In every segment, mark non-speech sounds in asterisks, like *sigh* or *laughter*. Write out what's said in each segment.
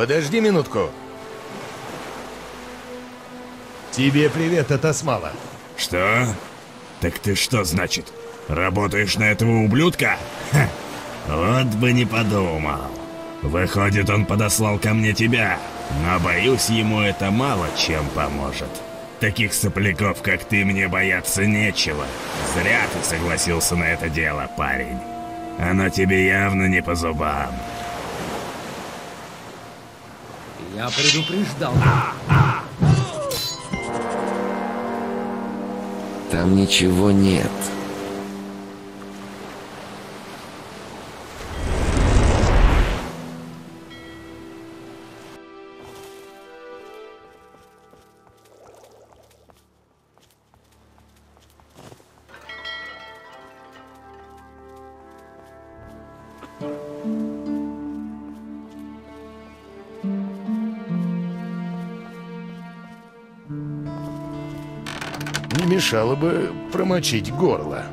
Подожди минутку. Тебе привет от Осмала. Что? Так ты что, значит, работаешь на этого ублюдка? Ха, вот бы не подумал. Выходит, он подослал ко мне тебя, но боюсь, ему это мало чем поможет. Таких сопляков, как ты, мне бояться нечего. Зря ты согласился на это дело, парень. Оно тебе явно не по зубам. Я предупреждал. Там ничего нет. Мешало бы промочить горло.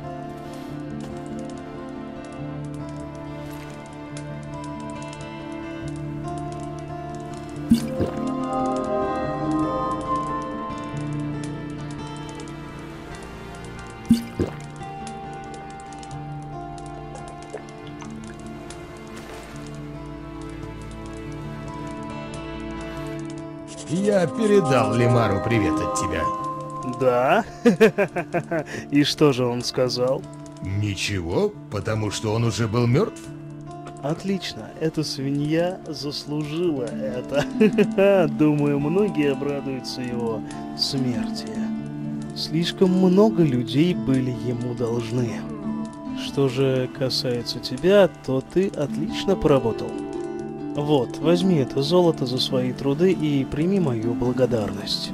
Я передал Лимару привет от тебя. Да? *laughs* И что же он сказал? Ничего, потому что он уже был мертв. Отлично, эта свинья заслужила это. *laughs* Думаю, многие обрадуются его смерти. Слишком много людей были ему должны. Что же касается тебя, то ты отлично поработал. Вот, возьми это золото за свои труды и прими мою благодарность.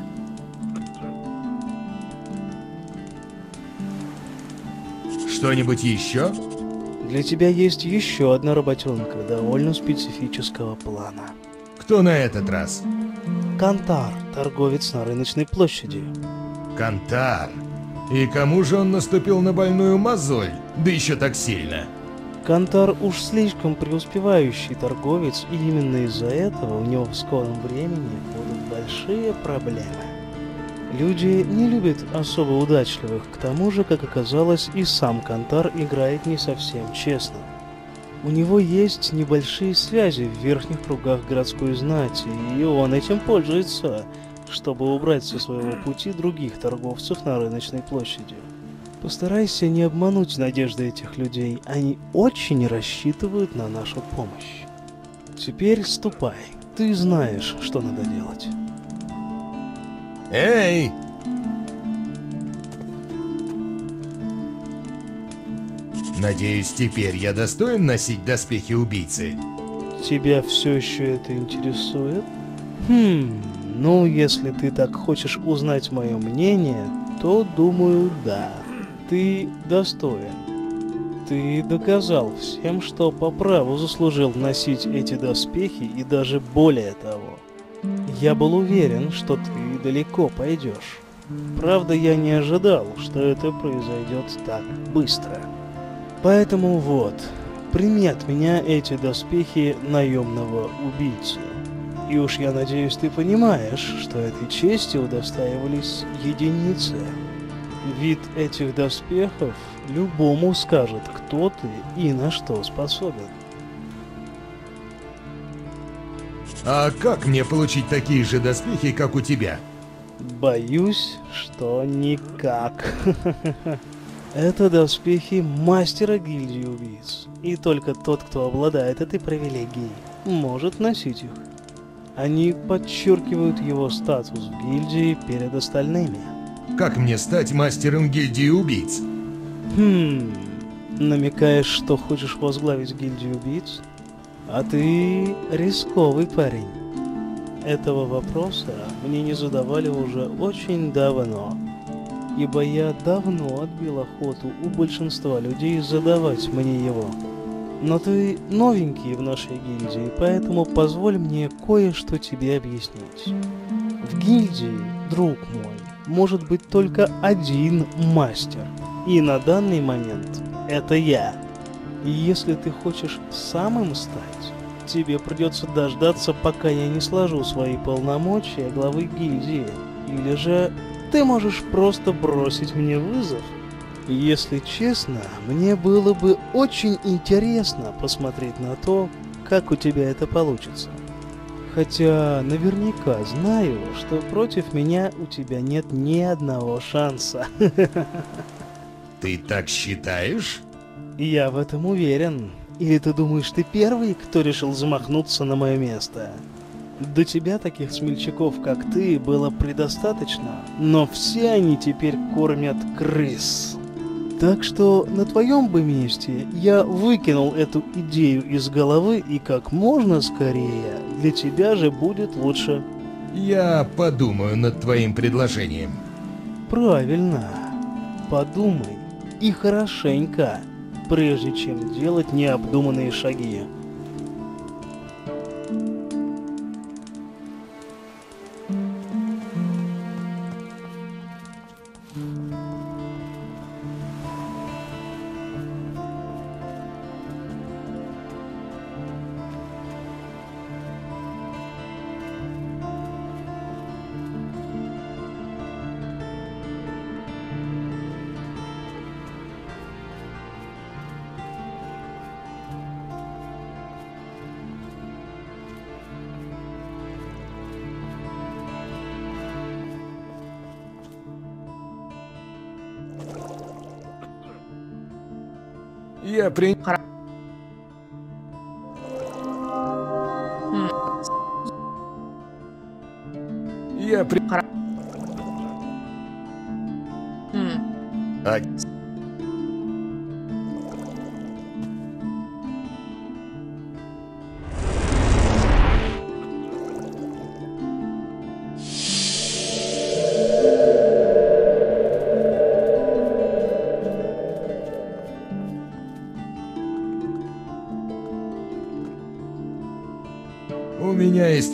Что-нибудь еще? Для тебя есть еще одна работенка довольно специфического плана. Кто на этот раз? Кантар, торговец на рыночной площади. Кантар. И кому же он наступил на больную мозоль? Да еще так сильно. Кантар уж слишком преуспевающий торговец, и именно из-за этого у него в скором времени будут большие проблемы. Люди не любят особо удачливых, к тому же, как оказалось, и сам Кантар играет не совсем честно. У него есть небольшие связи в верхних кругах городской знати, и он этим пользуется, чтобы убрать со своего пути других торговцев на рыночной площади. Постарайся не обмануть надежды этих людей, они очень рассчитывают на нашу помощь. Теперь ступай, ты знаешь, что надо делать. Эй! Надеюсь, теперь я достоин носить доспехи убийцы. Тебя все еще это интересует? Хм, ну, если ты так хочешь узнать мое мнение, то, думаю, да. Ты достоин. Ты доказал всем, что по праву заслужил носить эти доспехи и даже более того. Я был уверен, что ты далеко пойдешь. Правда, я не ожидал, что это произойдет так быстро. Поэтому вот, прими от меня эти доспехи наемного убийцы. И уж я надеюсь, ты понимаешь, что этой честью удостаивались единицы. Вид этих доспехов любому скажет, кто ты и на что способен. А как мне получить такие же доспехи, как у тебя? Боюсь, что никак. Это доспехи мастера гильдии убийц. И только тот, кто обладает этой привилегией, может носить их. Они подчеркивают его статус в гильдии перед остальными. Как мне стать мастером гильдии убийц? Хм, намекаешь, что хочешь возглавить гильдию убийц? А ты рисковый парень. Этого вопроса мне не задавали уже очень давно, ибо я давно отбил охоту у большинства людей задавать мне его. Но ты новенький в нашей гильдии, поэтому позволь мне кое-что тебе объяснить. В гильдии, друг мой, может быть только один мастер. И на данный момент это я. И если ты хочешь самым стать, тебе придется дождаться, пока я не сложу свои полномочия главы гильдии. Или же ты можешь просто бросить мне вызов если честно, мне было бы очень интересно посмотреть на то, как у тебя это получится. Хотя наверняка знаю, что против меня у тебя нет ни одного шанса. *laughs* Ты так считаешь? Я в этом уверен. Или ты думаешь, ты первый, кто решил замахнуться на мое место? До тебя таких смельчаков, как ты, было предостаточно, но все они теперь кормят крыс. Так что на твоем бы месте я выкинул эту идею из головы и как можно скорее. Для тебя же будет лучше. Я подумаю над твоим предложением. Правильно. Подумай. И хорошенько, прежде чем делать необдуманные шаги. Я при...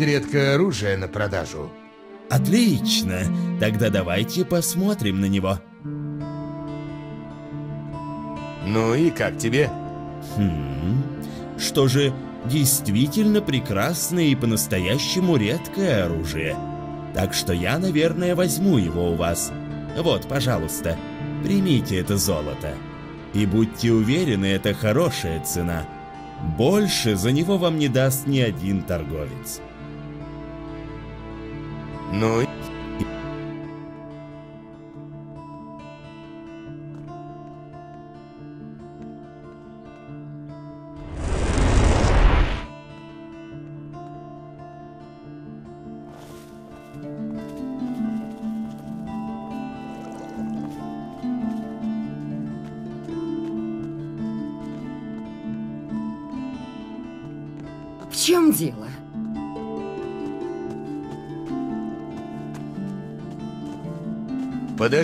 есть редкое оружие на продажу. Отлично. Тогда давайте посмотрим на него. Ну и как тебе? Хм. Что же, действительно прекрасное и по-настоящему редкое оружие. Так что я, наверное, возьму его у вас. Вот, пожалуйста, примите это золото. И будьте уверены, это хорошая цена. Больше за него вам не даст ни один торговец. Ну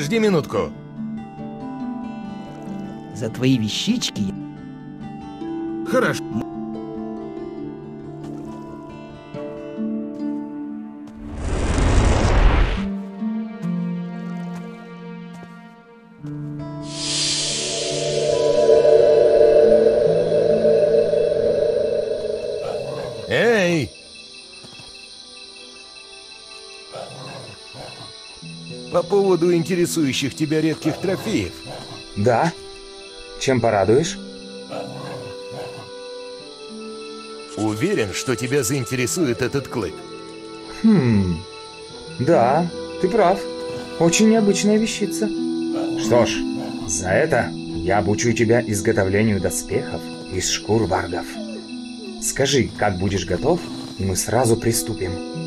Подожди минутку. За твои вещички Хорошо. Поводу интересующих тебя редких трофеев. Да. Чем порадуешь? Уверен, что тебя заинтересует этот клык. Хм. Да, ты прав. Очень необычная вещица. Что ж, за это я обучу тебя изготовлению доспехов из шкур варгов. Скажи, как будешь готов, и мы сразу приступим.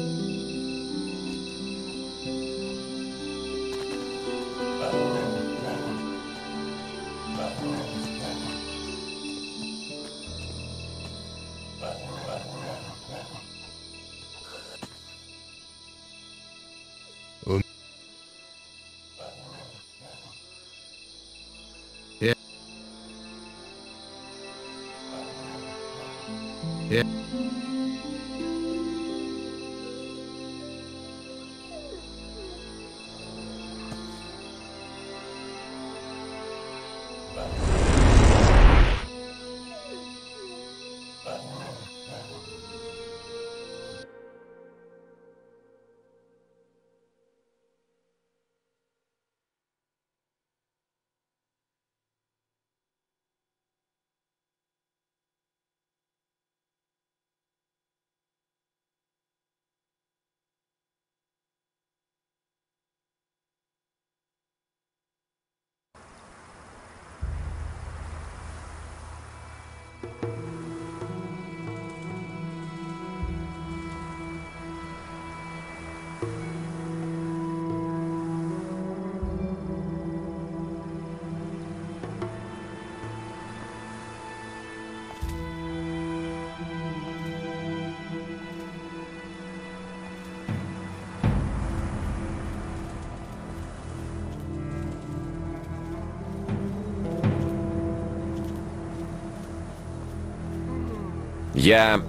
Я...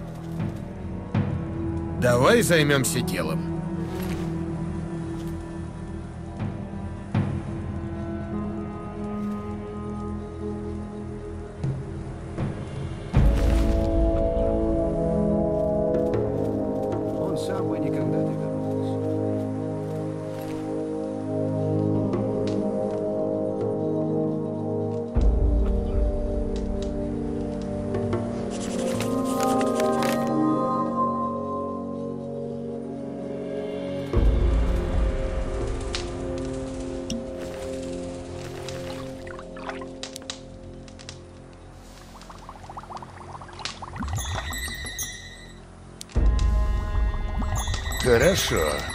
Давай займемся делом. Хорошо. Если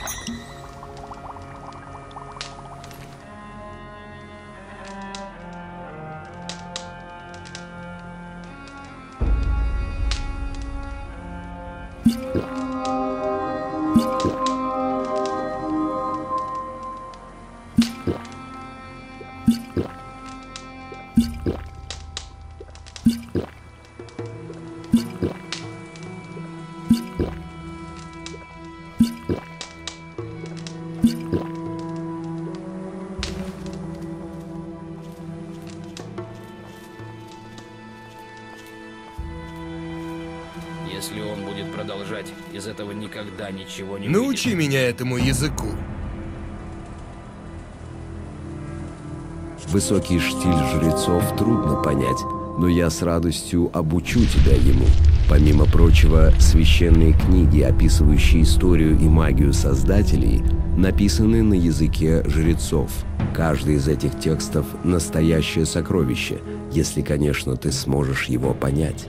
ничего не Научи выйдет. меня этому языку. Высокий штиль жрецов трудно понять, но я с радостью обучу тебя ему. Помимо прочего, священные книги, описывающие историю и магию создателей, написаны на языке жрецов. Каждый из этих текстов – настоящее сокровище, если, конечно, ты сможешь его понять.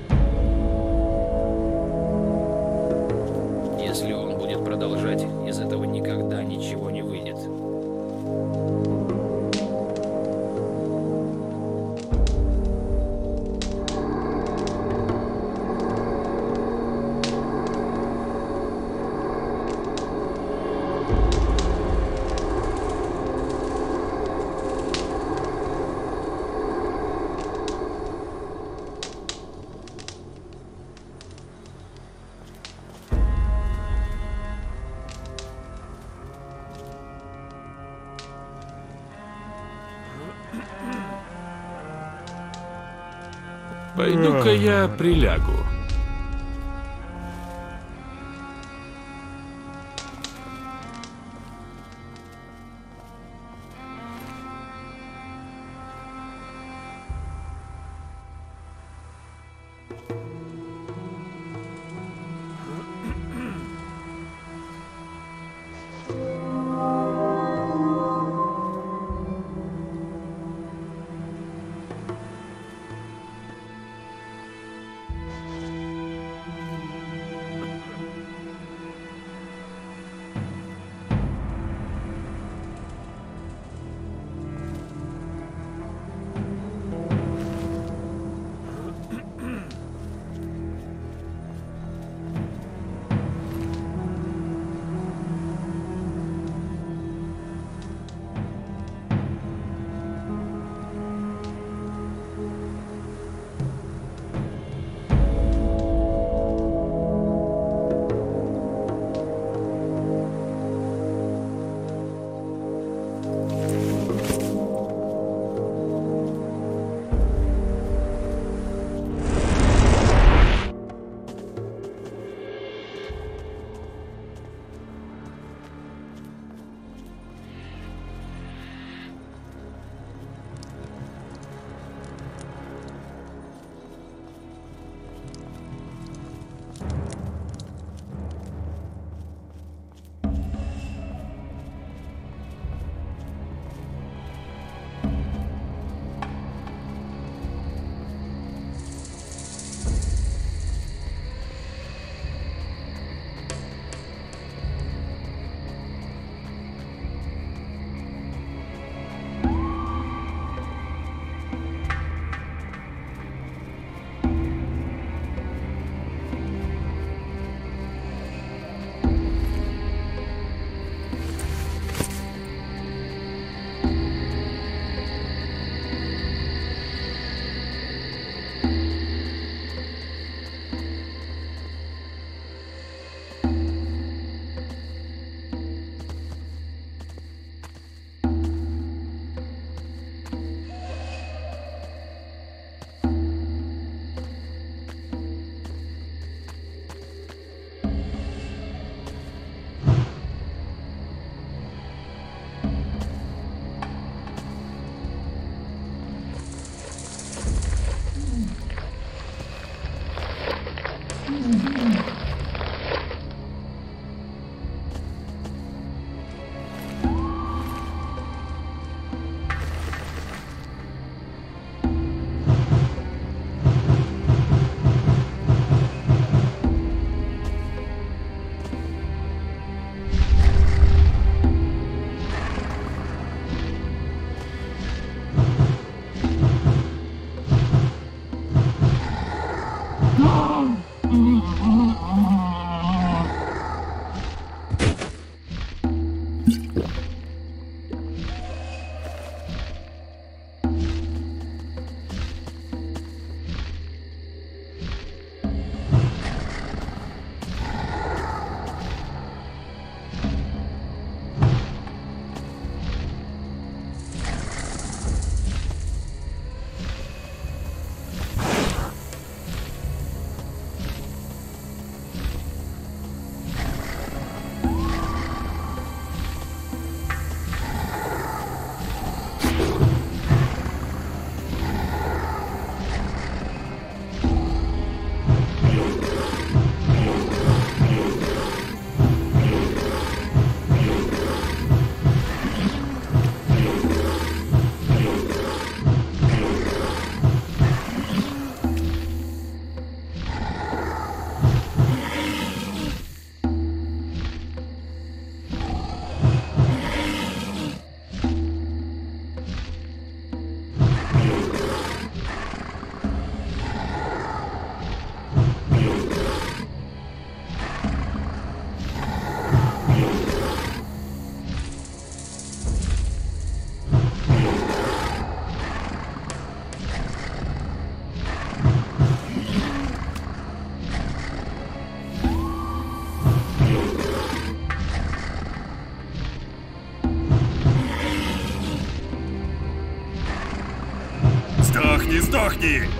Прилягу. Сдохни, сдохни!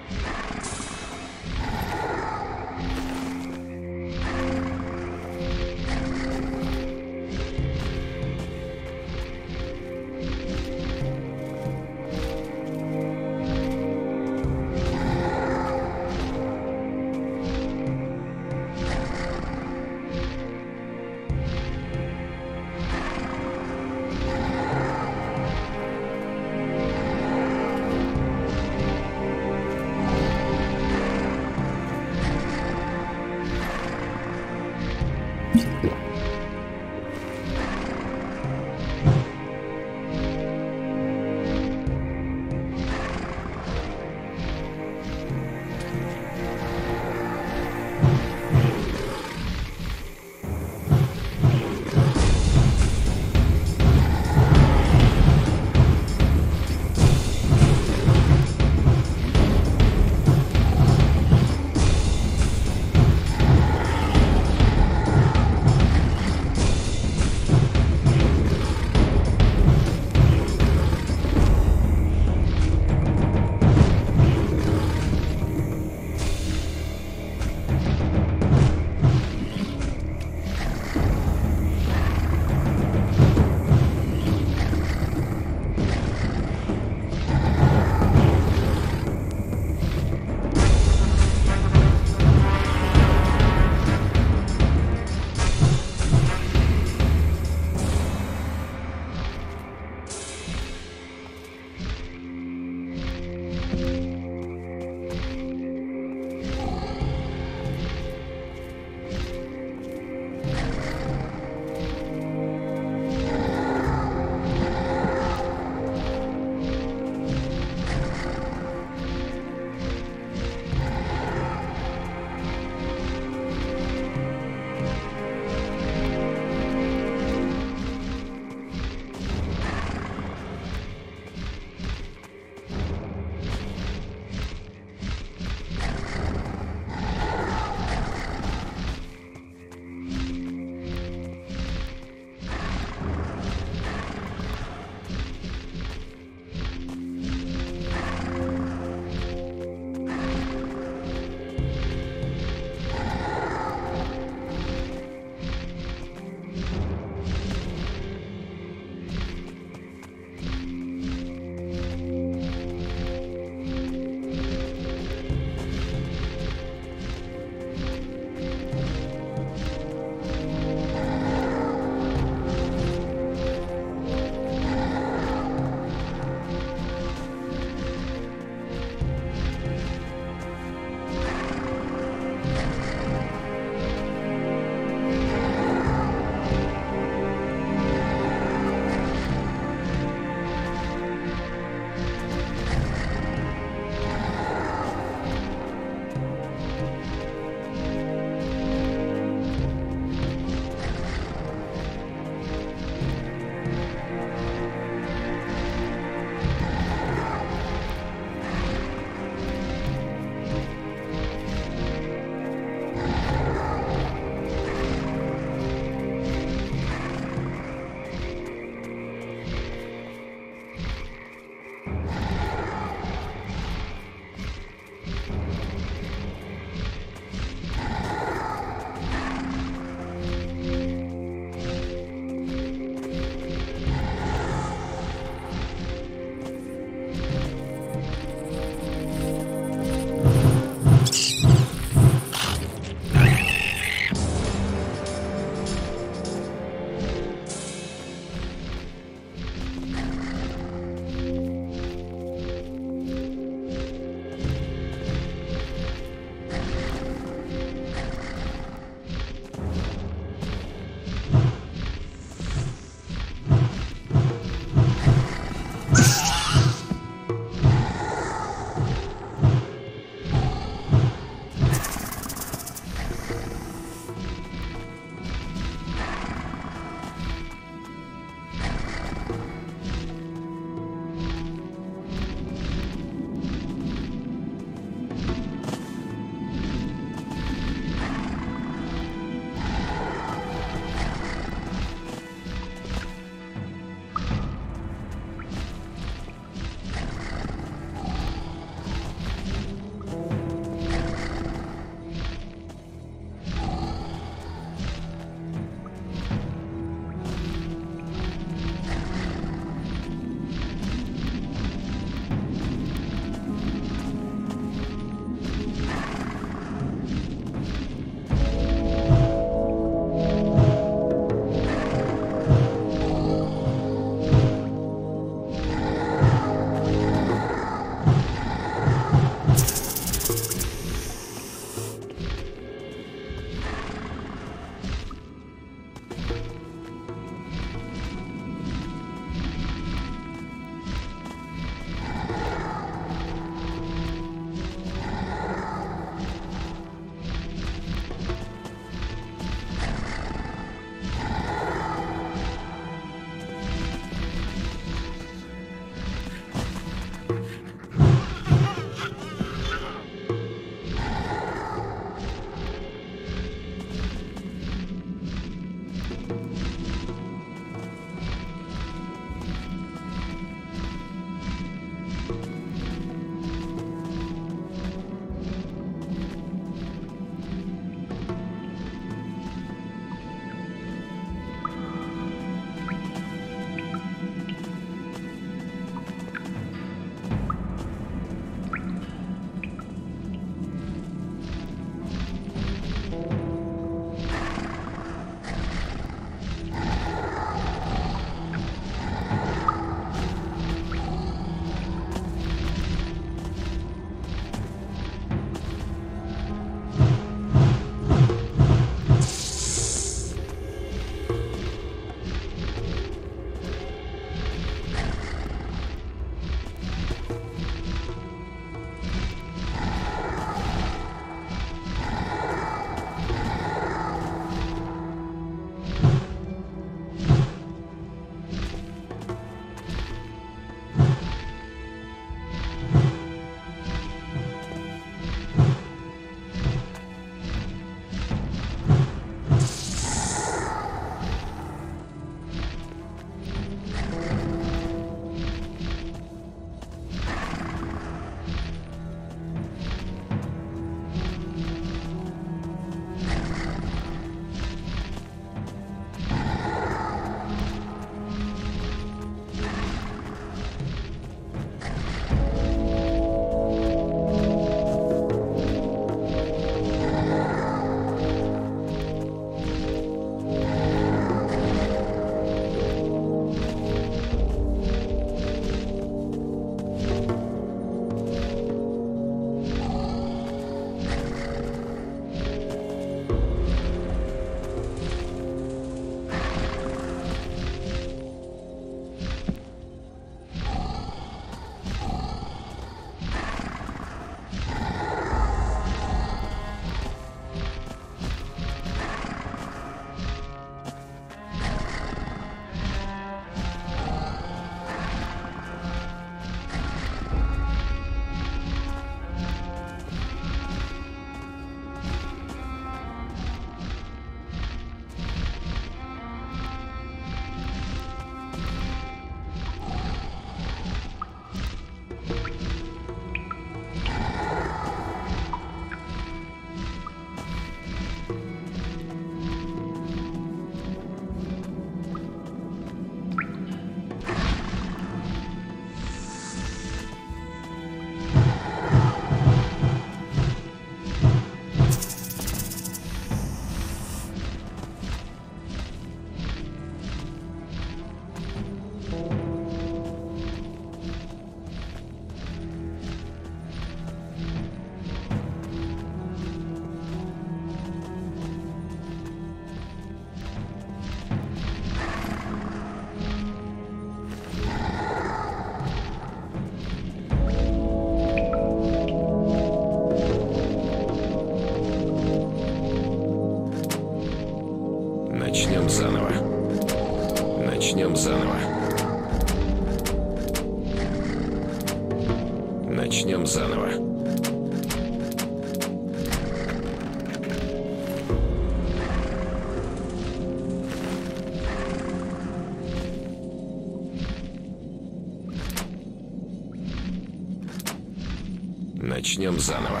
Начнем заново.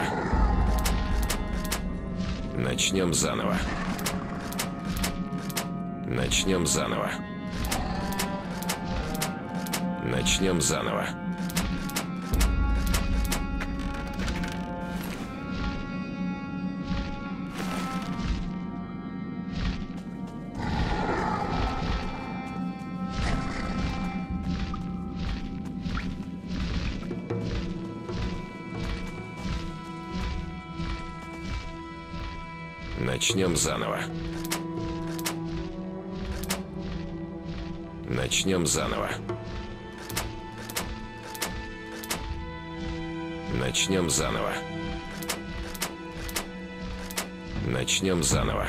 Начнем заново. Начнем заново. Начнем заново. Начнем заново. Начнем заново. Начнем заново. Начнем заново.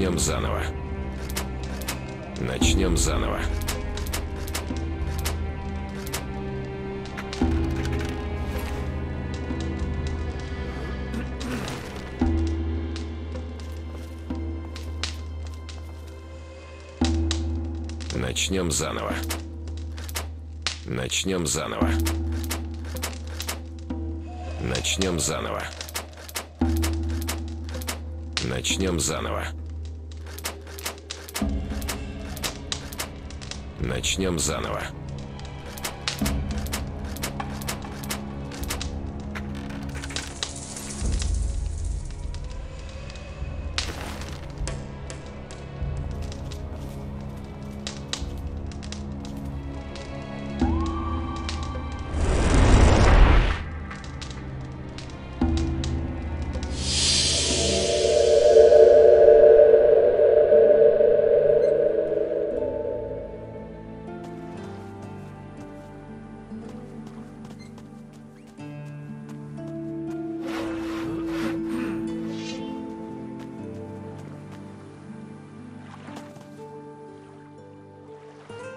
Начнем заново. Начнем заново. Начнем заново. Начнем заново. Начнем заново. Начнем заново. Начнем заново.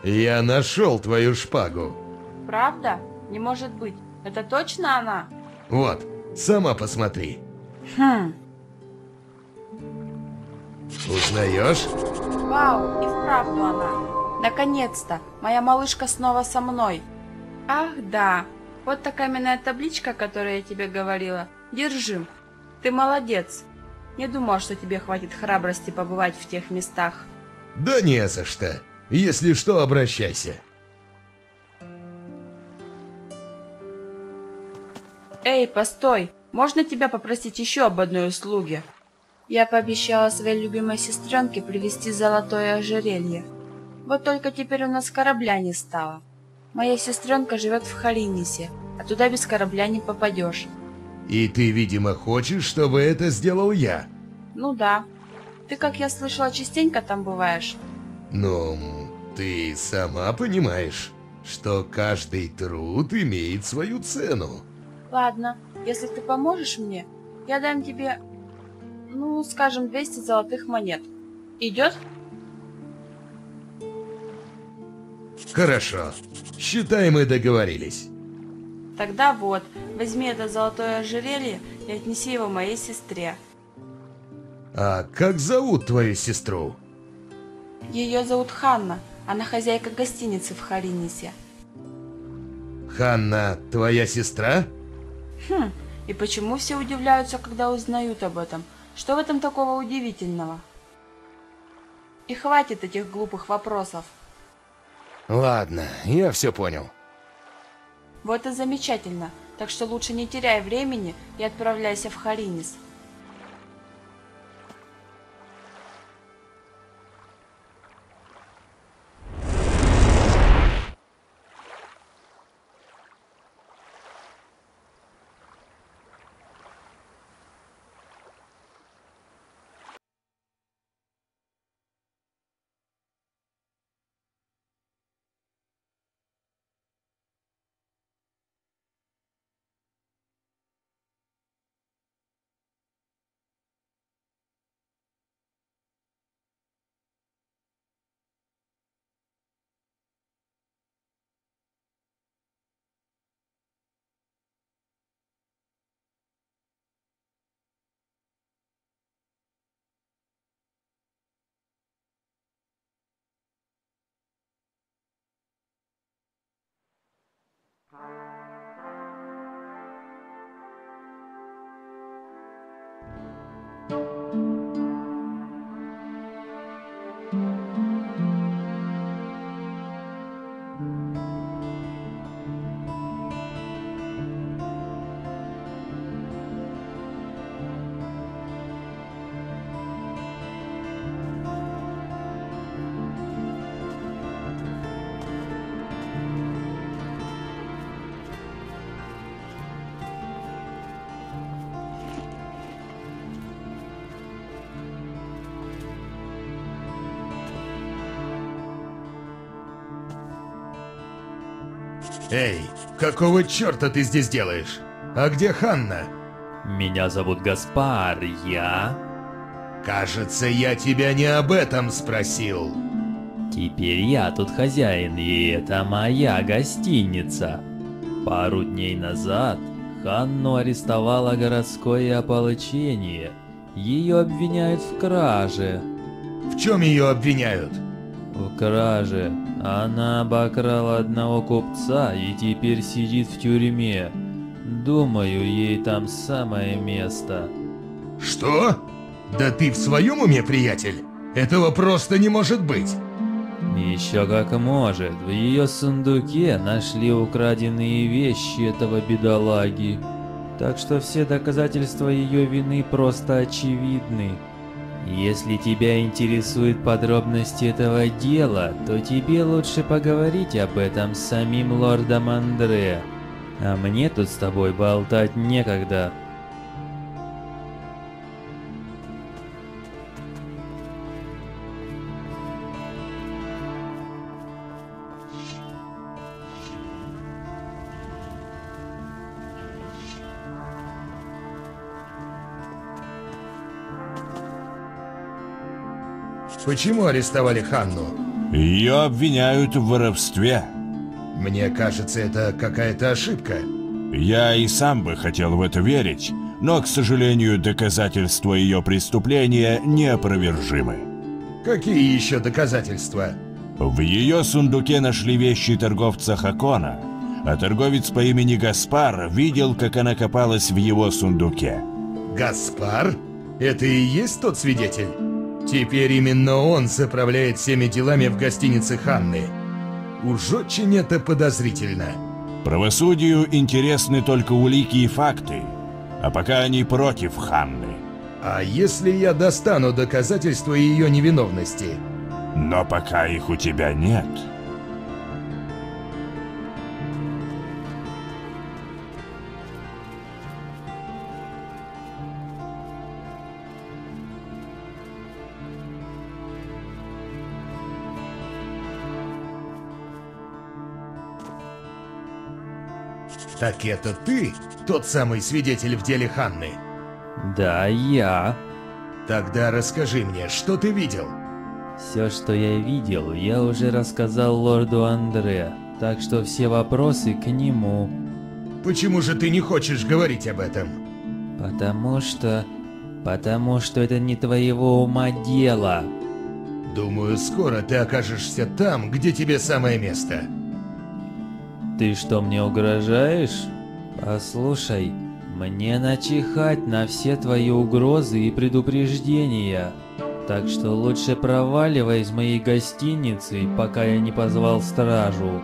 Я нашел твою шпагу. Правда? Не может быть. Это точно она? Вот, сама посмотри. Хм. Узнаешь? Вау, и вправду она. Наконец-то, моя малышка снова со мной. Ах, да. Вот та каменная табличка, о которой я тебе говорила. Держи. Ты молодец. Не думал, что тебе хватит храбрости побывать в тех местах. Да не за что. Если что, обращайся. Эй, постой! Можно тебя попросить еще об одной услуге? Я пообещала своей любимой сестренке привезти золотое ожерелье. Вот только теперь у нас корабля не стало. Моя сестренка живет в Халинисе, а туда без корабля не попадешь. И ты, видимо, хочешь, чтобы это сделал я? Ну да. Ты, как я слышала, частенько там бываешь. Ну, ты сама понимаешь, что каждый труд имеет свою цену. Ладно, если ты поможешь мне, я дам тебе, ну, скажем, 200 золотых монет. Идет? Хорошо. Считай, мы договорились. Тогда вот, возьми это золотое ожерелье и отнеси его моей сестре. А как зовут твою сестру? Ее зовут Ханна. Она хозяйка гостиницы в Харинисе. Ханна твоя сестра? Хм, и почему все удивляются, когда узнают об этом? Что в этом такого удивительного? И хватит этих глупых вопросов. Ладно, я все понял. Вот и замечательно. Так что лучше не теряй времени и отправляйся в Харинис. Эй, какого черта ты здесь делаешь? А где Ханна? Меня зовут Гаспар, я... Кажется, я тебя не об этом спросил. Теперь я тут хозяин, и это моя гостиница. Пару дней назад Ханну арестовало городское ополчение. Ее обвиняют в краже. В чем ее обвиняют? В краже. Она обокрала одного купца и теперь сидит в тюрьме. Думаю, ей там самое место. Что? Да ты в своем уме, приятель? Этого просто не может быть. Еще как может. В ее сундуке нашли украденные вещи этого бедолаги. Так что все доказательства ее вины просто очевидны. Если тебя интересуют подробности этого дела, то тебе лучше поговорить об этом с самим лордом Андре. А мне тут с тобой болтать некогда. Почему арестовали Ханну? Ее обвиняют в воровстве. Мне кажется, это какая-то ошибка. Я и сам бы хотел в это верить, но, к сожалению, доказательства ее преступления неопровержимы. Какие еще доказательства? В ее сундуке нашли вещи торговца Хакона, а торговец по имени Гаспар видел, как она копалась в его сундуке. Гаспар? Это и есть тот свидетель? Теперь именно он заправляет всеми делами в гостинице Ханны. Уж очень это подозрительно. Правосудию интересны только улики и факты, а пока они против Ханны. А если я достану доказательства ее невиновности? Но пока их у тебя нет. Так это ты, тот самый свидетель в деле Ханны? Да, я. Тогда расскажи мне, что ты видел? Все, что я видел, я уже рассказал лорду Андре, так что все вопросы к нему. Почему же ты не хочешь говорить об этом? Потому что... Потому что это не твоего ума дело. Думаю, скоро ты окажешься там, где тебе самое место. Ты что, мне угрожаешь? Послушай, мне начихать на все твои угрозы и предупреждения. Так что лучше проваливай из моей гостиницы, пока я не позвал стражу.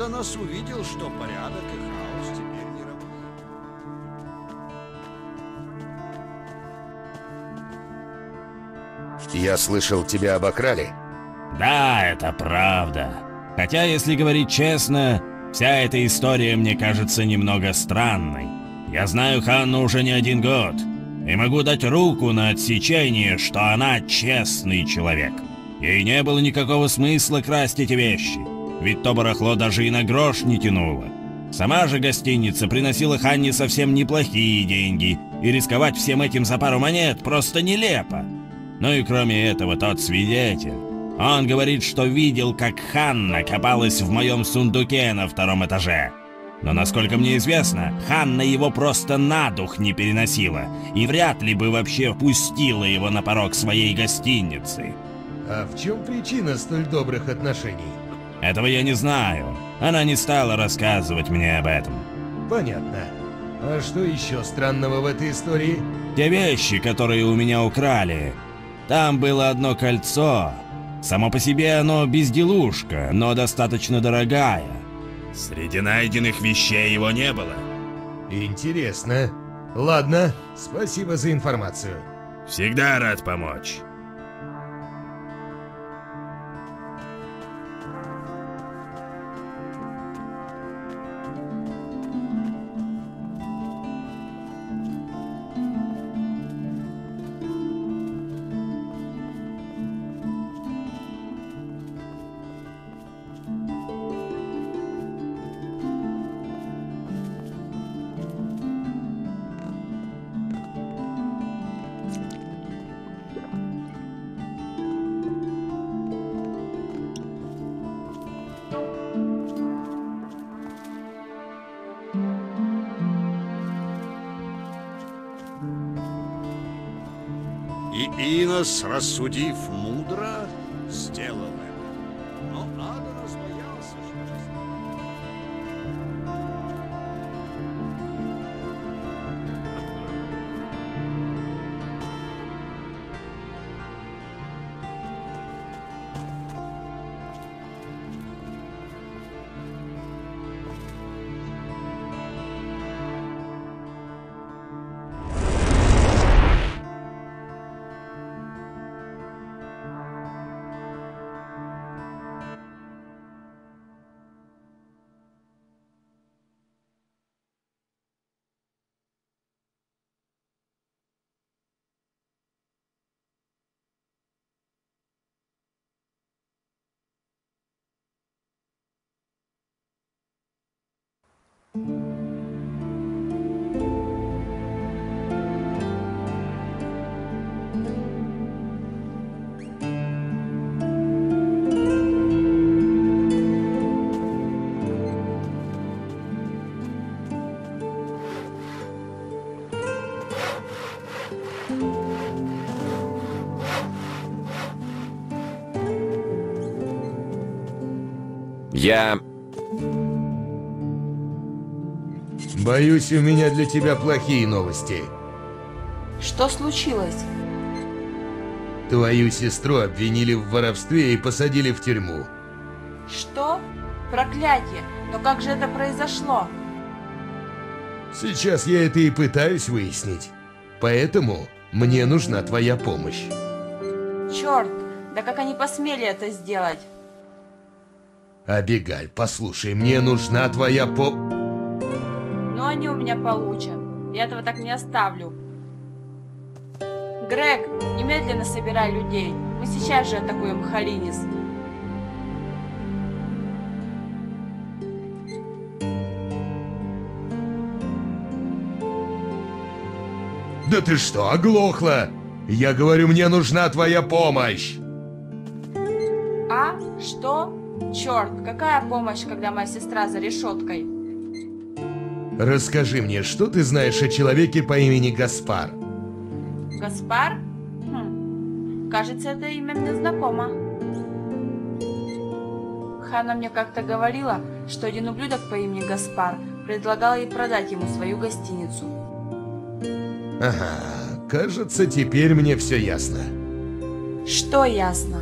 Но Аданас увидел, что порядок и хаос теперь не равны. Я слышал, тебя обокрали. Да, это правда. Хотя, если говорить честно, вся эта история мне кажется немного странной. Я знаю Ханну уже не один год, и могу дать руку на отсечение, что она честный человек. Ей не было никакого смысла красть эти вещи, ведь то барахло даже и на грош не тянуло. Сама же гостиница приносила Ханне совсем неплохие деньги, и рисковать всем этим за пару монет просто нелепо. Ну и кроме этого, тот свидетель. Он говорит, что видел, как Ханна копалась в моем сундуке на втором этаже. Но, насколько мне известно, Ханна его просто на дух не переносила и вряд ли бы вообще впустила его на порог своей гостиницы. А в чем причина столь добрых отношений? Этого я не знаю. Она не стала рассказывать мне об этом. Понятно. А что еще странного в этой истории? Те вещи, которые у меня украли. Там было одно кольцо. Само по себе оно безделушка, но достаточно дорогая. Среди найденных вещей его не было. Интересно. Ладно, спасибо за информацию. Всегда рад помочь. Инос, рассудив Я... Боюсь, у меня для тебя плохие новости. Что случилось? Твою сестру обвинили в воровстве и посадили в тюрьму. Что? Проклятие! Но как же это произошло? Сейчас я это и пытаюсь выяснить. Поэтому мне нужна твоя помощь. Черт! Да как они посмели это сделать? Абигаль, послушай, мне нужна твоя по... Они у меня получат. Я этого так не оставлю. Грег, немедленно собирай людей. Мы сейчас же атакуем Халинис. Да ты что, оглохла? Я говорю, мне нужна твоя помощь. А? Что? Черт, какая помощь, когда моя сестра за решеткой? Расскажи мне, что ты знаешь о человеке по имени Гаспар? Гаспар? Хм. Кажется, это имя мне знакомо. Хана мне как-то говорила, что один ублюдок по имени Гаспар предлагал ей продать ему свою гостиницу. Ага, кажется, теперь мне все ясно. Что ясно?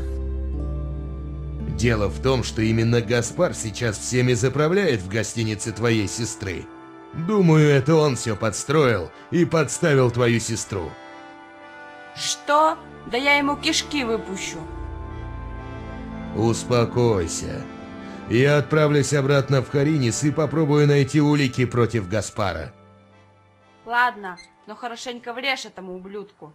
Дело в том, что именно Гаспар сейчас всеми заправляет в гостинице твоей сестры. Думаю, это он все подстроил и подставил твою сестру. Что? Да я ему кишки выпущу. Успокойся. Я отправлюсь обратно в Харинис и попробую найти улики против Гаспара. Ладно, но хорошенько врежь этому ублюдку.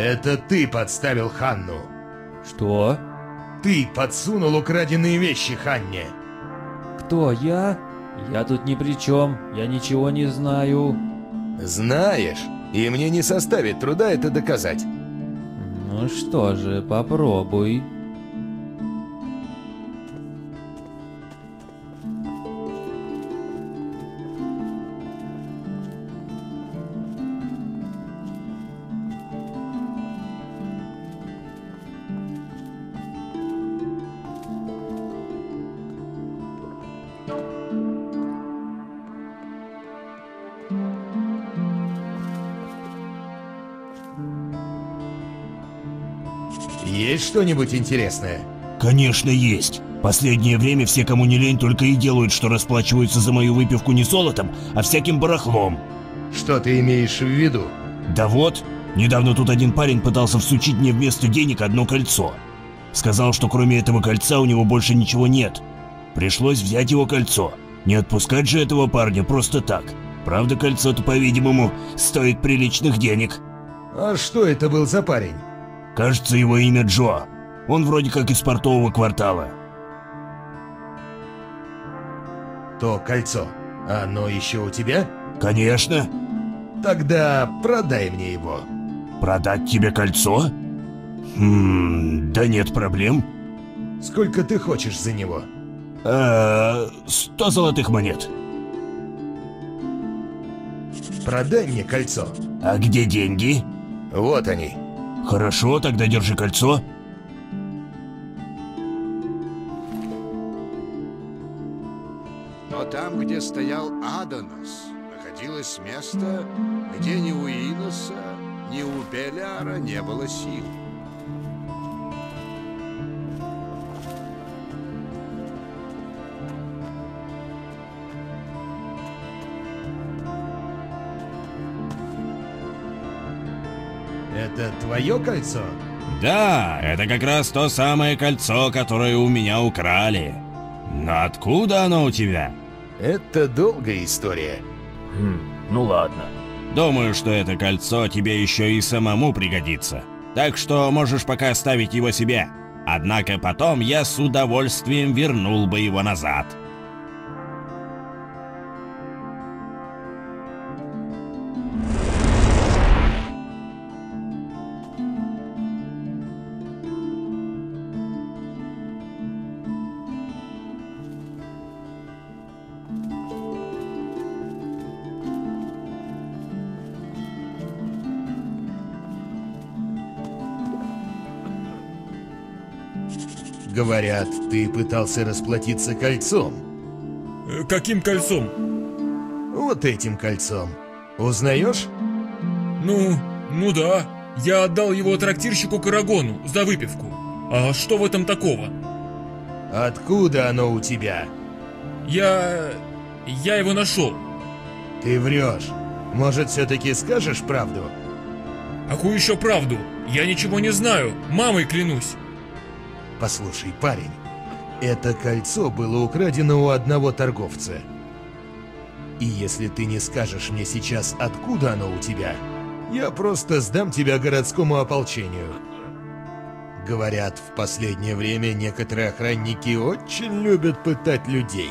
Это ты подставил Ханну. Что? Ты подсунул украденные вещи Ханне. Кто, я? Я тут ни при чем, я ничего не знаю. Знаешь, и мне не составит труда это доказать. Ну что же, попробуй. Что-нибудь интересное? Конечно, есть. Последнее время все, кому не лень, только и делают, что расплачиваются за мою выпивку не золотом, а всяким барахлом. Что ты имеешь в виду? Да вот, недавно тут один парень пытался всучить мне вместо денег одно кольцо. Сказал, что кроме этого кольца у него больше ничего нет. Пришлось взять его кольцо. Не отпускать же этого парня просто так. Правда, кольцо-то, по-видимому, стоит приличных денег. А что это был за парень? Кажется, его имя Джо. Он вроде как из портового квартала. То кольцо. Оно еще у тебя? Конечно. Тогда продай мне его. Продать тебе кольцо? Хм, да нет проблем. Сколько ты хочешь за него? Э, сто золотых монет. Продай мне кольцо. А где деньги? Вот они. Хорошо, тогда держи кольцо. Где стоял Адонос, находилось место, где ни у Иноса, ни у Беляра не было сил. Это твое кольцо? Да, это как раз то самое кольцо, которое у меня украли. Но откуда оно у тебя? Это долгая история. Хм, ну ладно. Думаю, что это кольцо тебе еще и самому пригодится. Так что можешь пока оставить его себе. Однако потом я с удовольствием вернул бы его назад. Говорят, ты пытался расплатиться кольцом. Каким кольцом? Вот этим кольцом. Узнаешь? Ну, ну да. Я отдал его трактирщику Карагону за выпивку. А что в этом такого? Откуда оно у тебя? Я... я его нашел. Ты врешь. Может, все-таки скажешь правду? Какую еще правду? Я ничего не знаю. Мамой клянусь. Послушай, парень, это кольцо было украдено у одного торговца. И если ты не скажешь мне сейчас, откуда оно у тебя, я просто сдам тебя городскому ополчению. Говорят, в последнее время некоторые охранники очень любят пытать людей.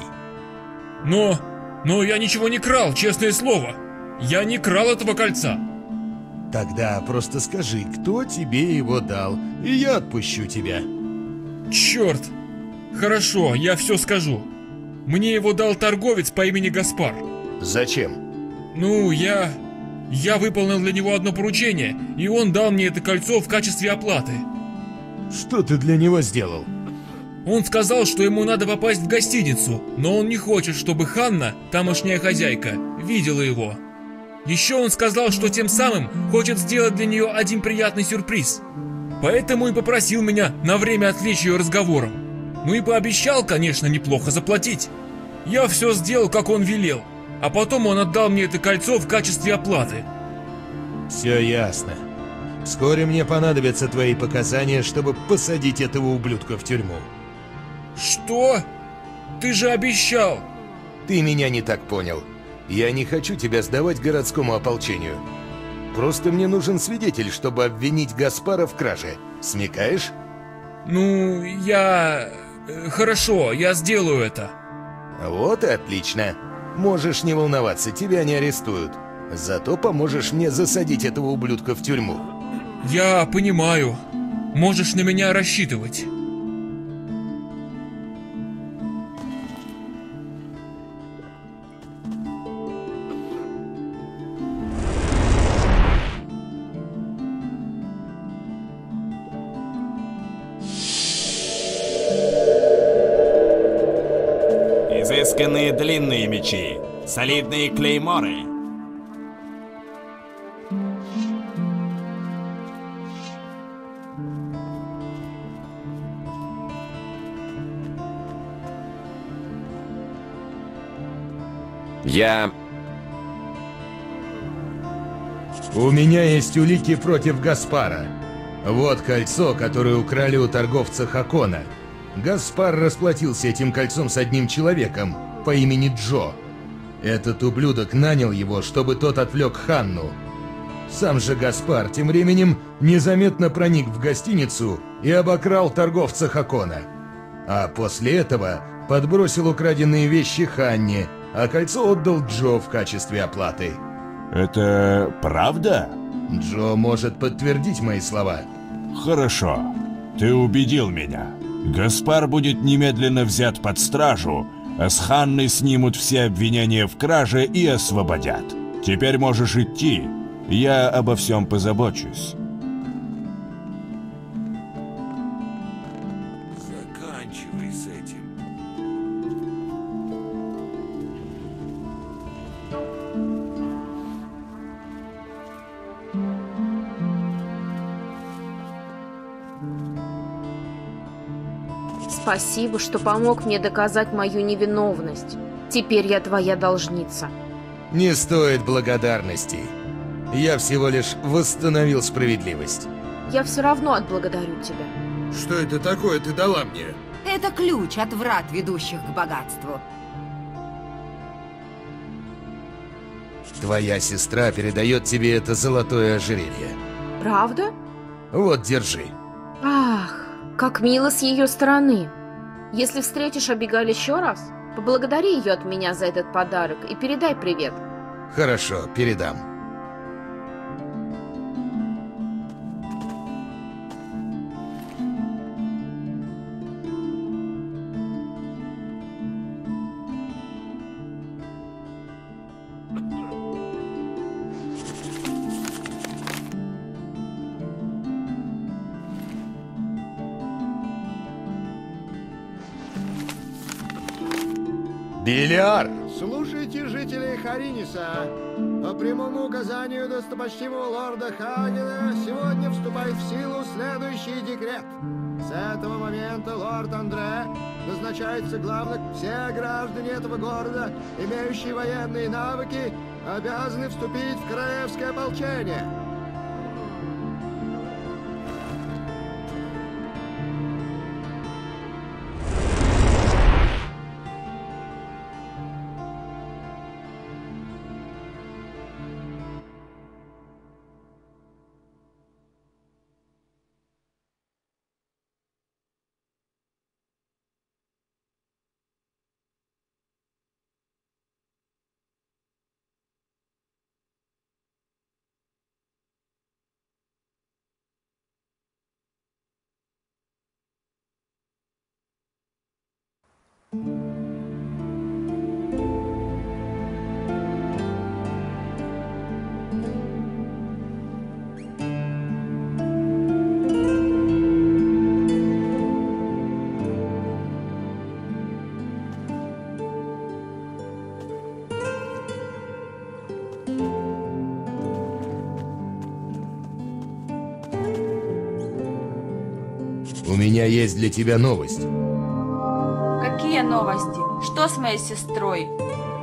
Но... но я ничего не крал, честное слово. Я не крал этого кольца. Тогда просто скажи, кто тебе его дал, и я отпущу тебя. Черт! Хорошо, я все скажу. Мне его дал торговец по имени Гаспар. Зачем? Ну, я... Я выполнил для него одно поручение, и он дал мне это кольцо в качестве оплаты. Что ты для него сделал? Он сказал, что ему надо попасть в гостиницу, но он не хочет, чтобы Ханна, тамошняя хозяйка, видела его. Еще он сказал, что тем самым хочет сделать для нее один приятный сюрприз. Поэтому и попросил меня на время отвлечь ее разговором. Ну и пообещал, конечно, неплохо заплатить. Я все сделал, как он велел, а потом он отдал мне это кольцо в качестве оплаты. Все ясно. Вскоре мне понадобятся твои показания, чтобы посадить этого ублюдка в тюрьму. Что? Ты же обещал. Ты меня не так понял. Я не хочу тебя сдавать городскому ополчению. Просто мне нужен свидетель, чтобы обвинить Гаспара в краже. Смекаешь? Ну, я... э, Хорошо, я сделаю это. Вот и отлично. Можешь не волноваться, тебя не арестуют. Зато поможешь мне засадить этого ублюдка в тюрьму. Я понимаю. Можешь на меня рассчитывать. Солидные клейморы. Я... У меня есть улики против Гаспара. Вот кольцо, которое украли у торговца Хакона. Гаспар расплатился этим кольцом с одним человеком по имени Джо. Этот ублюдок нанял его, чтобы тот отвлек Ханну. Сам же Гаспар тем временем незаметно проник в гостиницу и обокрал торговца Хакона. А после этого подбросил украденные вещи Ханне, а кольцо отдал Джо в качестве оплаты. Это правда? Джо может подтвердить мои слова. Хорошо. Ты убедил меня. Гаспар будет немедленно взят под стражу, а с Ханной снимут все обвинения в краже и освободят. Теперь можешь идти. Я обо всем позабочусь. Спасибо, что помог мне доказать мою невиновность. Теперь я твоя должница. Не стоит благодарностей. Я всего лишь восстановил справедливость. Я все равно отблагодарю тебя. Что это такое ты дала мне? Это ключ от врат, ведущих к богатству. Твоя сестра передает тебе это золотое ожерелье. Правда? Вот, держи. Ах, как мило с ее стороны. Если встретишь Абигаль еще раз, поблагодари ее от меня за этот подарок и передай привет. Хорошо, передам. Белиар! Слушайте, жители Хариниса. По прямому указанию достопочтимого лорда Хагена сегодня вступает в силу следующий декрет. С этого момента лорд Андре назначается главным. Все граждане этого города, имеющие военные навыки, обязаны вступить в королевское ополчение. У меня есть для тебя новость. Новости? Что с моей сестрой?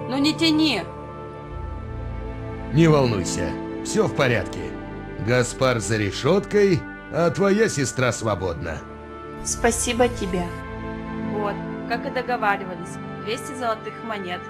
Ну не тяни! Не волнуйся, все в порядке. Гаспар за решеткой, а твоя сестра свободна. Спасибо тебе. Вот, как и договаривались, 200 золотых монет.